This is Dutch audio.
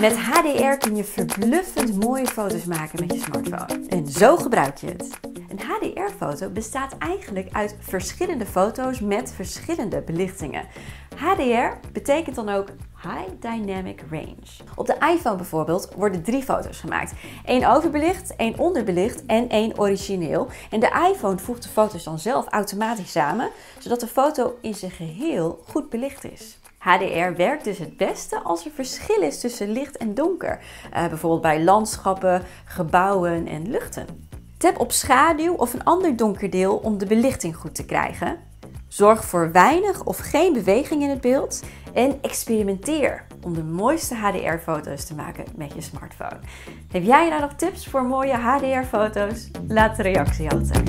Met HDR kun je verbluffend mooie foto's maken met je smartphone. En zo gebruik je het. Een HDR-foto bestaat eigenlijk uit verschillende foto's met verschillende belichtingen. HDR betekent dan ook High Dynamic Range. Op de iPhone bijvoorbeeld worden drie foto's gemaakt. één overbelicht, één onderbelicht en één origineel. En de iPhone voegt de foto's dan zelf automatisch samen, zodat de foto in zijn geheel goed belicht is. HDR werkt dus het beste als er verschil is tussen licht en donker, uh, bijvoorbeeld bij landschappen, gebouwen en luchten. Tap op schaduw of een ander donker deel om de belichting goed te krijgen. Zorg voor weinig of geen beweging in het beeld en experimenteer om de mooiste HDR-foto's te maken met je smartphone. Heb jij nou nog tips voor mooie HDR-foto's? Laat de reactie achter.